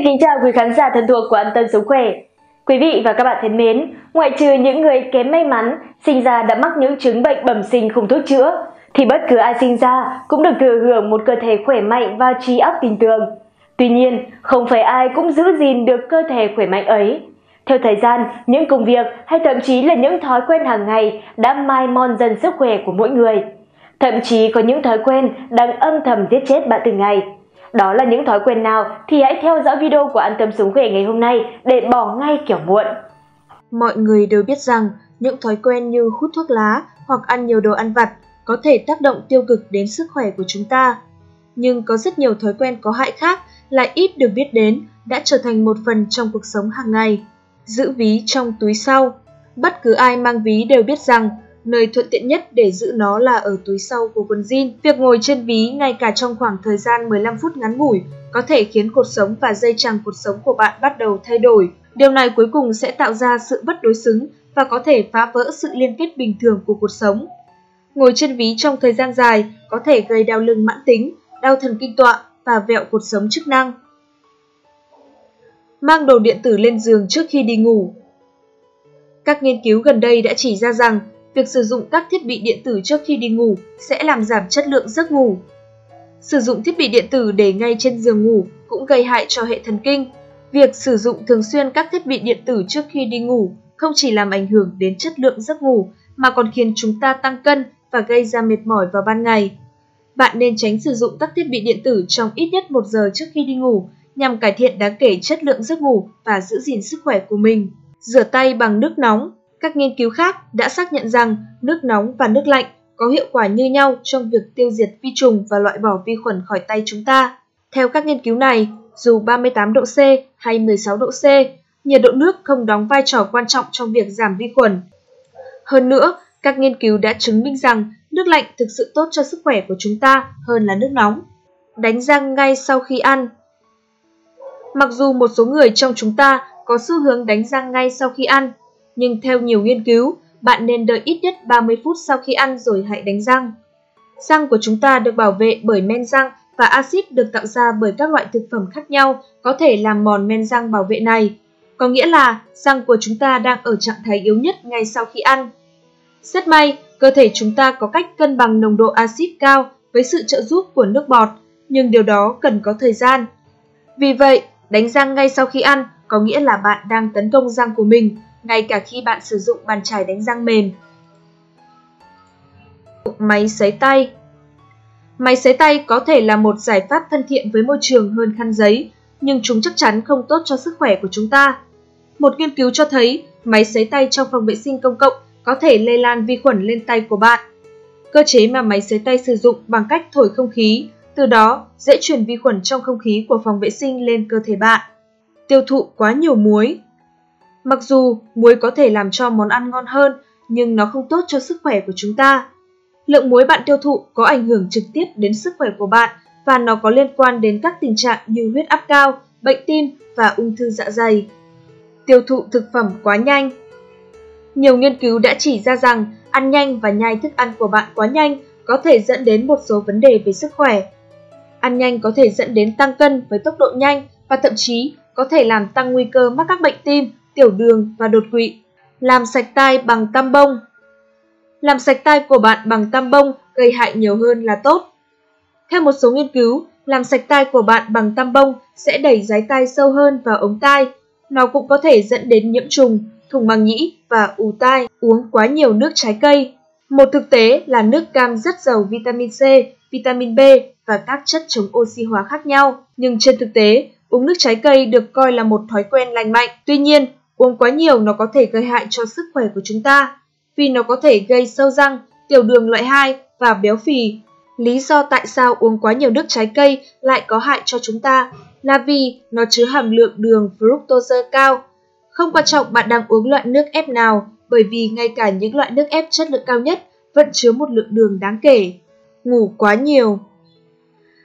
Xin kính chào quý khán giả thân thuộc của An Tâm Sống Khỏe. Quý vị và các bạn thân mến, ngoại trừ những người kém may mắn sinh ra đã mắc những chứng bệnh bẩm sinh không thuốc chữa, thì bất cứ ai sinh ra cũng được thừa hưởng một cơ thể khỏe mạnh và trí óc tinh tường. Tuy nhiên, không phải ai cũng giữ gìn được cơ thể khỏe mạnh ấy. Theo thời gian, những công việc hay thậm chí là những thói quen hàng ngày đã mai mòn dần sức khỏe của mỗi người. Thậm chí có những thói quen đang âm thầm giết chết bạn từng ngày. Đó là những thói quen nào thì hãy theo dõi video của An Tâm Sống Khỏe ngày hôm nay để bỏ ngay kiểu muộn. Mọi người đều biết rằng những thói quen như hút thuốc lá hoặc ăn nhiều đồ ăn vặt có thể tác động tiêu cực đến sức khỏe của chúng ta. Nhưng có rất nhiều thói quen có hại khác lại ít được biết đến đã trở thành một phần trong cuộc sống hàng ngày. Giữ ví trong túi sau Bất cứ ai mang ví đều biết rằng nơi thuận tiện nhất để giữ nó là ở túi sau của quần jean. Việc ngồi trên ví ngay cả trong khoảng thời gian 15 phút ngắn ngủi có thể khiến cột sống và dây chằng cột sống của bạn bắt đầu thay đổi. Điều này cuối cùng sẽ tạo ra sự bất đối xứng và có thể phá vỡ sự liên kết bình thường của cột sống. Ngồi trên ví trong thời gian dài có thể gây đau lưng mãn tính, đau thần kinh tọa và vẹo cột sống chức năng. Mang đồ điện tử lên giường trước khi đi ngủ Các nghiên cứu gần đây đã chỉ ra rằng việc sử dụng các thiết bị điện tử trước khi đi ngủ sẽ làm giảm chất lượng giấc ngủ. Sử dụng thiết bị điện tử để ngay trên giường ngủ cũng gây hại cho hệ thần kinh. Việc sử dụng thường xuyên các thiết bị điện tử trước khi đi ngủ không chỉ làm ảnh hưởng đến chất lượng giấc ngủ mà còn khiến chúng ta tăng cân và gây ra mệt mỏi vào ban ngày. Bạn nên tránh sử dụng các thiết bị điện tử trong ít nhất một giờ trước khi đi ngủ nhằm cải thiện đáng kể chất lượng giấc ngủ và giữ gìn sức khỏe của mình. Rửa tay bằng nước nóng các nghiên cứu khác đã xác nhận rằng nước nóng và nước lạnh có hiệu quả như nhau trong việc tiêu diệt vi trùng và loại bỏ vi khuẩn khỏi tay chúng ta. Theo các nghiên cứu này, dù 38 độ C hay 16 độ C, nhiệt độ nước không đóng vai trò quan trọng trong việc giảm vi khuẩn. Hơn nữa, các nghiên cứu đã chứng minh rằng nước lạnh thực sự tốt cho sức khỏe của chúng ta hơn là nước nóng. Đánh răng ngay sau khi ăn Mặc dù một số người trong chúng ta có xu hướng đánh răng ngay sau khi ăn, nhưng theo nhiều nghiên cứu, bạn nên đợi ít nhất 30 phút sau khi ăn rồi hãy đánh răng. Răng của chúng ta được bảo vệ bởi men răng và axit được tạo ra bởi các loại thực phẩm khác nhau có thể làm mòn men răng bảo vệ này. Có nghĩa là răng của chúng ta đang ở trạng thái yếu nhất ngay sau khi ăn. Rất may, cơ thể chúng ta có cách cân bằng nồng độ axit cao với sự trợ giúp của nước bọt, nhưng điều đó cần có thời gian. Vì vậy, đánh răng ngay sau khi ăn có nghĩa là bạn đang tấn công răng của mình ngay cả khi bạn sử dụng bàn chải đánh răng mềm. Máy sấy tay Máy sấy tay có thể là một giải pháp thân thiện với môi trường hơn khăn giấy, nhưng chúng chắc chắn không tốt cho sức khỏe của chúng ta. Một nghiên cứu cho thấy máy sấy tay trong phòng vệ sinh công cộng có thể lây lan vi khuẩn lên tay của bạn. Cơ chế mà máy sấy tay sử dụng bằng cách thổi không khí, từ đó dễ truyền vi khuẩn trong không khí của phòng vệ sinh lên cơ thể bạn. Tiêu thụ quá nhiều muối Mặc dù muối có thể làm cho món ăn ngon hơn, nhưng nó không tốt cho sức khỏe của chúng ta. Lượng muối bạn tiêu thụ có ảnh hưởng trực tiếp đến sức khỏe của bạn và nó có liên quan đến các tình trạng như huyết áp cao, bệnh tim và ung thư dạ dày. Tiêu thụ thực phẩm quá nhanh Nhiều nghiên cứu đã chỉ ra rằng ăn nhanh và nhai thức ăn của bạn quá nhanh có thể dẫn đến một số vấn đề về sức khỏe. Ăn nhanh có thể dẫn đến tăng cân với tốc độ nhanh và thậm chí có thể làm tăng nguy cơ mắc các bệnh tim tiểu đường và đột quỵ. Làm sạch tai bằng tăm bông Làm sạch tai của bạn bằng tăm bông gây hại nhiều hơn là tốt. Theo một số nghiên cứu, làm sạch tai của bạn bằng tăm bông sẽ đẩy giái tai sâu hơn vào ống tai. Nó cũng có thể dẫn đến nhiễm trùng, thùng màng nhĩ và ù tai. Uống quá nhiều nước trái cây. Một thực tế là nước cam rất giàu vitamin C, vitamin B và các chất chống oxy hóa khác nhau. Nhưng trên thực tế, uống nước trái cây được coi là một thói quen lành mạnh. Tuy nhiên, Uống quá nhiều nó có thể gây hại cho sức khỏe của chúng ta, vì nó có thể gây sâu răng, tiểu đường loại 2 và béo phì. Lý do tại sao uống quá nhiều nước trái cây lại có hại cho chúng ta là vì nó chứa hàm lượng đường fructose cao. Không quan trọng bạn đang uống loại nước ép nào, bởi vì ngay cả những loại nước ép chất lượng cao nhất vẫn chứa một lượng đường đáng kể. Ngủ quá nhiều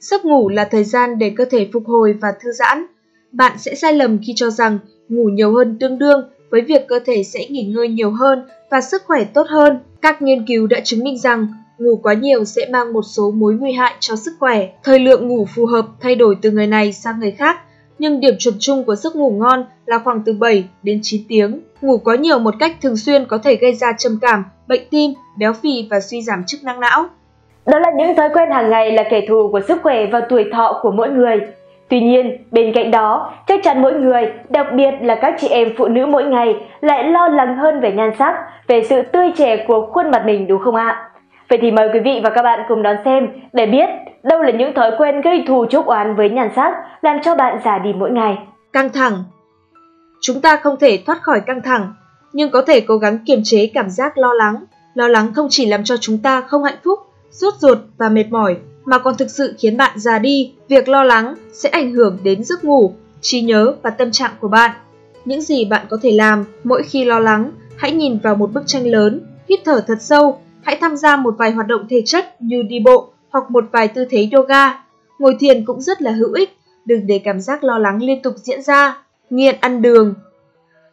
Giấc ngủ là thời gian để cơ thể phục hồi và thư giãn. Bạn sẽ sai lầm khi cho rằng ngủ nhiều hơn tương đương với việc cơ thể sẽ nghỉ ngơi nhiều hơn và sức khỏe tốt hơn. Các nghiên cứu đã chứng minh rằng ngủ quá nhiều sẽ mang một số mối nguy hại cho sức khỏe. Thời lượng ngủ phù hợp thay đổi từ người này sang người khác, nhưng điểm chuẩn chung của giấc ngủ ngon là khoảng từ 7 đến 9 tiếng. Ngủ quá nhiều một cách thường xuyên có thể gây ra trầm cảm, bệnh tim, béo phì và suy giảm chức năng não. Đó là những thói quen hàng ngày là kẻ thù của sức khỏe và tuổi thọ của mỗi người. Tuy nhiên, bên cạnh đó, chắc chắn mỗi người, đặc biệt là các chị em phụ nữ mỗi ngày lại lo lắng hơn về nhan sắc, về sự tươi trẻ của khuôn mặt mình đúng không ạ? Vậy thì mời quý vị và các bạn cùng đón xem để biết đâu là những thói quen gây thù chuốc oán với nhan sắc làm cho bạn già đi mỗi ngày. Căng thẳng Chúng ta không thể thoát khỏi căng thẳng, nhưng có thể cố gắng kiềm chế cảm giác lo lắng. Lo lắng không chỉ làm cho chúng ta không hạnh phúc, sốt ruột và mệt mỏi, mà còn thực sự khiến bạn già đi. Việc lo lắng sẽ ảnh hưởng đến giấc ngủ, trí nhớ và tâm trạng của bạn. Những gì bạn có thể làm mỗi khi lo lắng, hãy nhìn vào một bức tranh lớn, hít thở thật sâu hãy tham gia một vài hoạt động thể chất như đi bộ hoặc một vài tư thế yoga. Ngồi thiền cũng rất là hữu ích, đừng để cảm giác lo lắng liên tục diễn ra. Nghiện ăn đường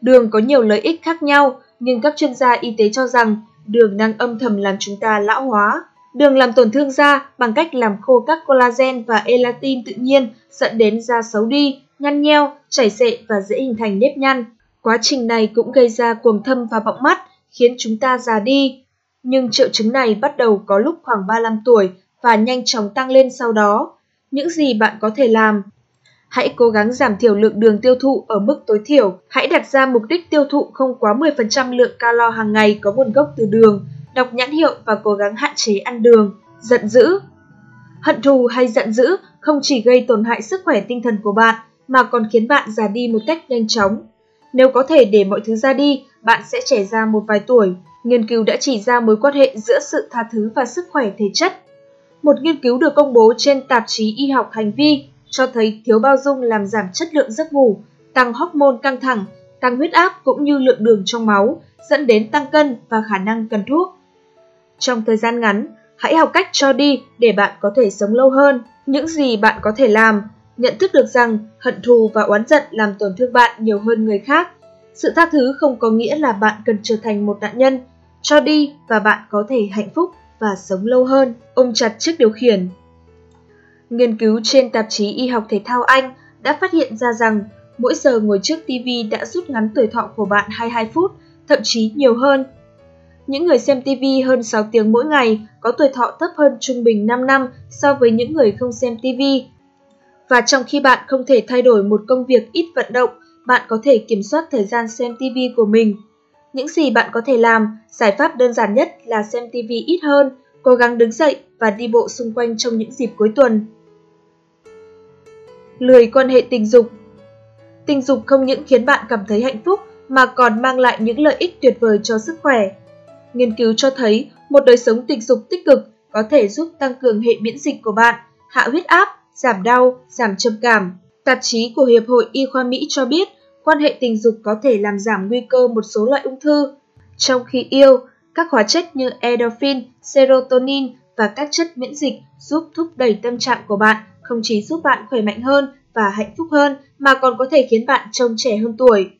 Đường có nhiều lợi ích khác nhau, nhưng các chuyên gia y tế cho rằng đường đang âm thầm làm chúng ta lão hóa. Đường làm tổn thương da bằng cách làm khô các collagen và elastin tự nhiên dẫn đến da xấu đi, nhăn nheo, chảy xệ và dễ hình thành nếp nhăn. Quá trình này cũng gây ra cuồng thâm và bọng mắt, khiến chúng ta già đi nhưng triệu chứng này bắt đầu có lúc khoảng 35 tuổi và nhanh chóng tăng lên sau đó. Những gì bạn có thể làm? Hãy cố gắng giảm thiểu lượng đường tiêu thụ ở mức tối thiểu. Hãy đặt ra mục đích tiêu thụ không quá 10% lượng calo hàng ngày có nguồn gốc từ đường. Đọc nhãn hiệu và cố gắng hạn chế ăn đường. Giận dữ Hận thù hay giận dữ không chỉ gây tổn hại sức khỏe tinh thần của bạn mà còn khiến bạn già đi một cách nhanh chóng. Nếu có thể để mọi thứ ra đi, bạn sẽ trẻ ra một vài tuổi. Nghiên cứu đã chỉ ra mối quan hệ giữa sự tha thứ và sức khỏe thể chất. Một nghiên cứu được công bố trên tạp chí y học hành vi cho thấy thiếu bao dung làm giảm chất lượng giấc ngủ, tăng hormone căng thẳng, tăng huyết áp cũng như lượng đường trong máu, dẫn đến tăng cân và khả năng cần thuốc. Trong thời gian ngắn, hãy học cách cho đi để bạn có thể sống lâu hơn. Những gì bạn có thể làm, nhận thức được rằng hận thù và oán giận làm tổn thương bạn nhiều hơn người khác. Sự tha thứ không có nghĩa là bạn cần trở thành một nạn nhân cho đi và bạn có thể hạnh phúc và sống lâu hơn. Ôm chặt chiếc điều khiển. Nghiên cứu trên tạp chí Y học Thể thao Anh đã phát hiện ra rằng mỗi giờ ngồi trước TV đã rút ngắn tuổi thọ của bạn 22 phút, thậm chí nhiều hơn. Những người xem TV hơn 6 tiếng mỗi ngày có tuổi thọ thấp hơn trung bình 5 năm so với những người không xem TV. Và trong khi bạn không thể thay đổi một công việc ít vận động, bạn có thể kiểm soát thời gian xem TV của mình những gì bạn có thể làm, giải pháp đơn giản nhất là xem TV ít hơn, cố gắng đứng dậy và đi bộ xung quanh trong những dịp cuối tuần. Lười quan hệ tình dục Tình dục không những khiến bạn cảm thấy hạnh phúc mà còn mang lại những lợi ích tuyệt vời cho sức khỏe. Nghiên cứu cho thấy một đời sống tình dục tích cực có thể giúp tăng cường hệ miễn dịch của bạn, hạ huyết áp, giảm đau, giảm trầm cảm. Tạp chí của Hiệp hội Y khoa Mỹ cho biết quan hệ tình dục có thể làm giảm nguy cơ một số loại ung thư. Trong khi yêu, các hóa chất như endorphin, serotonin và các chất miễn dịch giúp thúc đẩy tâm trạng của bạn, không chỉ giúp bạn khỏe mạnh hơn và hạnh phúc hơn mà còn có thể khiến bạn trông trẻ hơn tuổi.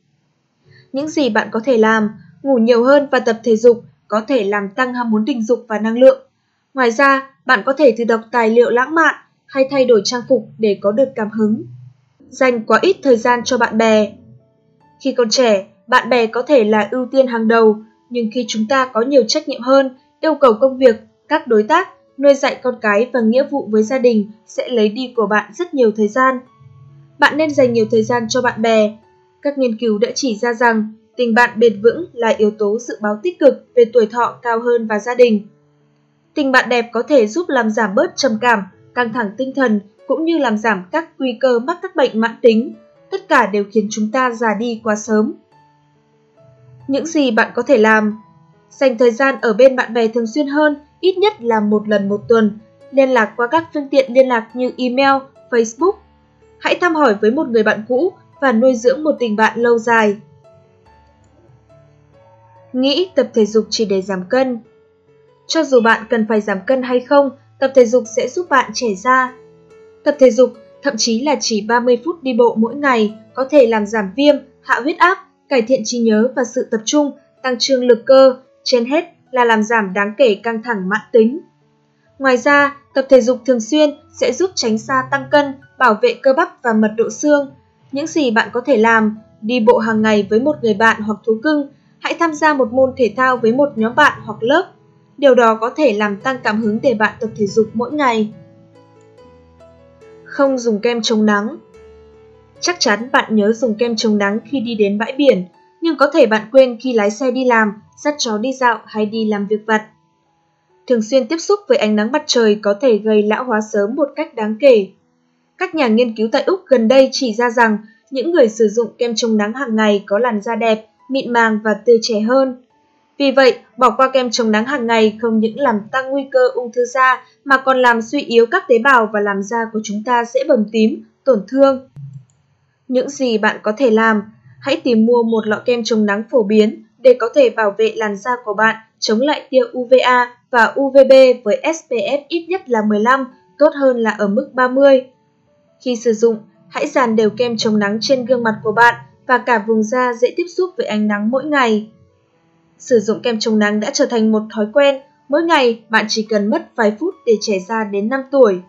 Những gì bạn có thể làm, ngủ nhiều hơn và tập thể dục có thể làm tăng ham muốn tình dục và năng lượng. Ngoài ra, bạn có thể thử đọc tài liệu lãng mạn hay thay đổi trang phục để có được cảm hứng. Dành quá ít thời gian cho bạn bè khi còn trẻ, bạn bè có thể là ưu tiên hàng đầu, nhưng khi chúng ta có nhiều trách nhiệm hơn, yêu cầu công việc, các đối tác, nuôi dạy con cái và nghĩa vụ với gia đình sẽ lấy đi của bạn rất nhiều thời gian. Bạn nên dành nhiều thời gian cho bạn bè. Các nghiên cứu đã chỉ ra rằng tình bạn bền vững là yếu tố dự báo tích cực về tuổi thọ cao hơn và gia đình. Tình bạn đẹp có thể giúp làm giảm bớt trầm cảm, căng thẳng tinh thần cũng như làm giảm các nguy cơ mắc các bệnh mãn tính tất cả đều khiến chúng ta già đi quá sớm. Những gì bạn có thể làm? Dành thời gian ở bên bạn bè thường xuyên hơn, ít nhất là một lần một tuần, liên lạc qua các phương tiện liên lạc như email, Facebook. Hãy thăm hỏi với một người bạn cũ và nuôi dưỡng một tình bạn lâu dài. Nghĩ tập thể dục chỉ để giảm cân Cho dù bạn cần phải giảm cân hay không, tập thể dục sẽ giúp bạn trẻ ra. Tập thể dục thậm chí là chỉ 30 phút đi bộ mỗi ngày có thể làm giảm viêm, hạ huyết áp, cải thiện trí nhớ và sự tập trung, tăng trương lực cơ, trên hết là làm giảm đáng kể căng thẳng mãn tính. Ngoài ra, tập thể dục thường xuyên sẽ giúp tránh xa tăng cân, bảo vệ cơ bắp và mật độ xương. Những gì bạn có thể làm, đi bộ hàng ngày với một người bạn hoặc thú cưng, hãy tham gia một môn thể thao với một nhóm bạn hoặc lớp. Điều đó có thể làm tăng cảm hứng để bạn tập thể dục mỗi ngày. Không dùng kem chống nắng Chắc chắn bạn nhớ dùng kem chống nắng khi đi đến bãi biển, nhưng có thể bạn quên khi lái xe đi làm, dắt chó đi dạo hay đi làm việc vặt. Thường xuyên tiếp xúc với ánh nắng mặt trời có thể gây lão hóa sớm một cách đáng kể. Các nhà nghiên cứu tại Úc gần đây chỉ ra rằng những người sử dụng kem chống nắng hàng ngày có làn da đẹp, mịn màng và tươi trẻ hơn. Vì vậy, bỏ qua kem chống nắng hàng ngày không những làm tăng nguy cơ ung thư da mà còn làm suy yếu các tế bào và làm da của chúng ta dễ bầm tím, tổn thương. Những gì bạn có thể làm, hãy tìm mua một lọ kem chống nắng phổ biến để có thể bảo vệ làn da của bạn chống lại tia UVA và UVB với SPF ít nhất là 15, tốt hơn là ở mức 30. Khi sử dụng, hãy dàn đều kem chống nắng trên gương mặt của bạn và cả vùng da dễ tiếp xúc với ánh nắng mỗi ngày. Sử dụng kem chống nắng đã trở thành một thói quen, mỗi ngày bạn chỉ cần mất vài phút để trẻ da đến 5 tuổi.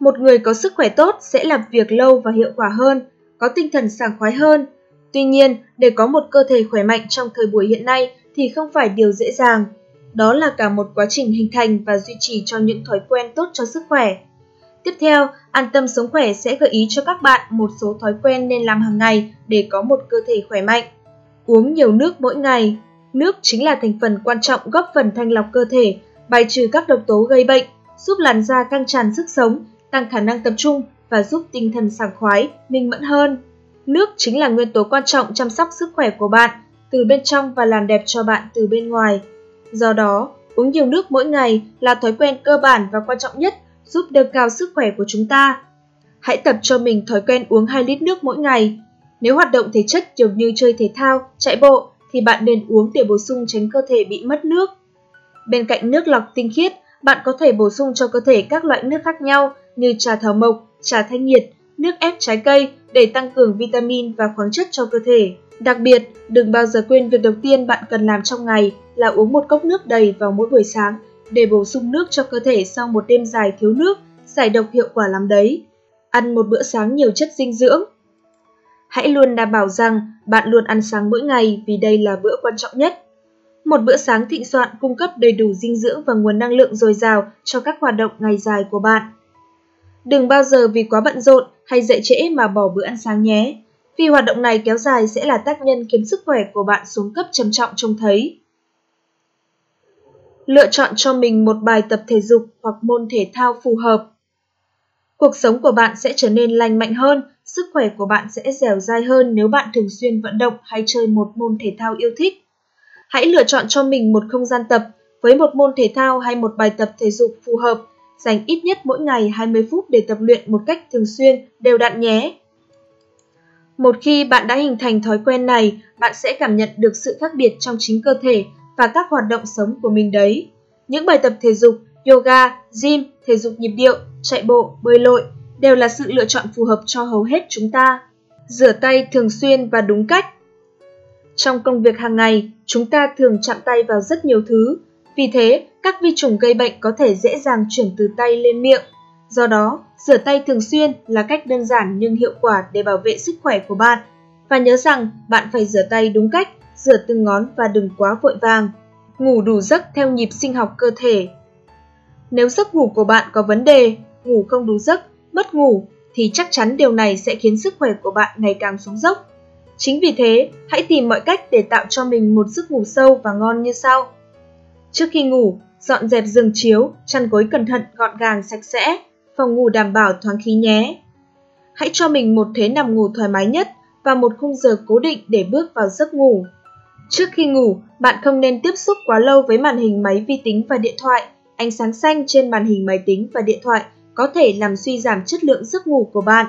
Một người có sức khỏe tốt sẽ làm việc lâu và hiệu quả hơn, có tinh thần sảng khoái hơn. Tuy nhiên, để có một cơ thể khỏe mạnh trong thời buổi hiện nay thì không phải điều dễ dàng. Đó là cả một quá trình hình thành và duy trì cho những thói quen tốt cho sức khỏe. Tiếp theo, An Tâm Sống Khỏe sẽ gợi ý cho các bạn một số thói quen nên làm hàng ngày để có một cơ thể khỏe mạnh. Uống nhiều nước mỗi ngày. Nước chính là thành phần quan trọng góp phần thanh lọc cơ thể, bài trừ các độc tố gây bệnh, giúp làn da căng tràn sức sống, tăng khả năng tập trung và giúp tinh thần sảng khoái, minh mẫn hơn. Nước chính là nguyên tố quan trọng chăm sóc sức khỏe của bạn, từ bên trong và làm đẹp cho bạn từ bên ngoài. Do đó, uống nhiều nước mỗi ngày là thói quen cơ bản và quan trọng nhất giúp nâng cao sức khỏe của chúng ta. Hãy tập cho mình thói quen uống 2 lít nước mỗi ngày. Nếu hoạt động thể chất nhiều như chơi thể thao, chạy bộ thì bạn nên uống để bổ sung tránh cơ thể bị mất nước. Bên cạnh nước lọc tinh khiết, bạn có thể bổ sung cho cơ thể các loại nước khác nhau như trà thảo mộc, trà thanh nhiệt, nước ép trái cây để tăng cường vitamin và khoáng chất cho cơ thể. Đặc biệt, đừng bao giờ quên việc đầu tiên bạn cần làm trong ngày là uống một cốc nước đầy vào mỗi buổi sáng để bổ sung nước cho cơ thể sau một đêm dài thiếu nước, giải độc hiệu quả lắm đấy. Ăn một bữa sáng nhiều chất dinh dưỡng. Hãy luôn đảm bảo rằng bạn luôn ăn sáng mỗi ngày vì đây là bữa quan trọng nhất. Một bữa sáng thịnh soạn cung cấp đầy đủ dinh dưỡng và nguồn năng lượng dồi dào cho các hoạt động ngày dài của bạn. Đừng bao giờ vì quá bận rộn hay dậy trễ mà bỏ bữa ăn sáng nhé, vì hoạt động này kéo dài sẽ là tác nhân khiến sức khỏe của bạn xuống cấp trầm trọng trông thấy. Lựa chọn cho mình một bài tập thể dục hoặc môn thể thao phù hợp. Cuộc sống của bạn sẽ trở nên lành mạnh hơn, sức khỏe của bạn sẽ dẻo dai hơn nếu bạn thường xuyên vận động hay chơi một môn thể thao yêu thích. Hãy lựa chọn cho mình một không gian tập với một môn thể thao hay một bài tập thể dục phù hợp dành ít nhất mỗi ngày 20 phút để tập luyện một cách thường xuyên, đều đặn nhé. Một khi bạn đã hình thành thói quen này, bạn sẽ cảm nhận được sự khác biệt trong chính cơ thể và các hoạt động sống của mình đấy. Những bài tập thể dục, yoga, gym, thể dục nhịp điệu, chạy bộ, bơi lội đều là sự lựa chọn phù hợp cho hầu hết chúng ta. Rửa tay thường xuyên và đúng cách. Trong công việc hàng ngày, chúng ta thường chạm tay vào rất nhiều thứ, vì thế, các vi trùng gây bệnh có thể dễ dàng chuyển từ tay lên miệng. Do đó, rửa tay thường xuyên là cách đơn giản nhưng hiệu quả để bảo vệ sức khỏe của bạn. Và nhớ rằng bạn phải rửa tay đúng cách, rửa từng ngón và đừng quá vội vàng. Ngủ đủ giấc theo nhịp sinh học cơ thể. Nếu giấc ngủ của bạn có vấn đề, ngủ không đủ giấc, mất ngủ, thì chắc chắn điều này sẽ khiến sức khỏe của bạn ngày càng xuống dốc. Chính vì thế, hãy tìm mọi cách để tạo cho mình một giấc ngủ sâu và ngon như sau. Trước khi ngủ, dọn dẹp giường chiếu, chăn gối cẩn thận gọn gàng sạch sẽ, phòng ngủ đảm bảo thoáng khí nhé. Hãy cho mình một thế nằm ngủ thoải mái nhất và một khung giờ cố định để bước vào giấc ngủ. Trước khi ngủ, bạn không nên tiếp xúc quá lâu với màn hình máy vi tính và điện thoại. Ánh sáng xanh trên màn hình máy tính và điện thoại có thể làm suy giảm chất lượng giấc ngủ của bạn.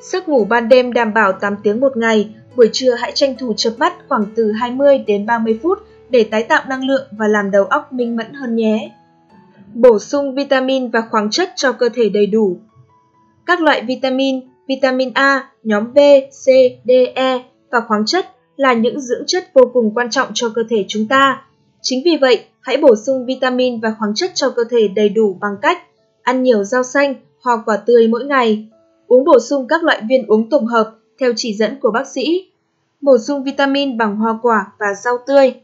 Giấc ngủ ban đêm đảm bảo 8 tiếng một ngày, buổi trưa hãy tranh thủ chợp mắt khoảng từ 20 đến 30 phút để tái tạo năng lượng và làm đầu óc minh mẫn hơn nhé. Bổ sung vitamin và khoáng chất cho cơ thể đầy đủ. Các loại vitamin, vitamin A, nhóm B, C, D, E và khoáng chất là những dưỡng chất vô cùng quan trọng cho cơ thể chúng ta. Chính vì vậy, hãy bổ sung vitamin và khoáng chất cho cơ thể đầy đủ bằng cách ăn nhiều rau xanh, hoa quả tươi mỗi ngày, Uống bổ sung các loại viên uống tổng hợp theo chỉ dẫn của bác sĩ. Bổ sung vitamin bằng hoa quả và rau tươi.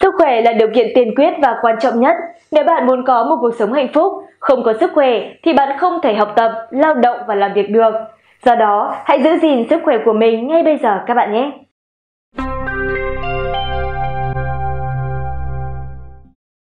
Sức khỏe là điều kiện tiên quyết và quan trọng nhất. Nếu bạn muốn có một cuộc sống hạnh phúc, không có sức khỏe thì bạn không thể học tập, lao động và làm việc được. Do đó, hãy giữ gìn sức khỏe của mình ngay bây giờ các bạn nhé.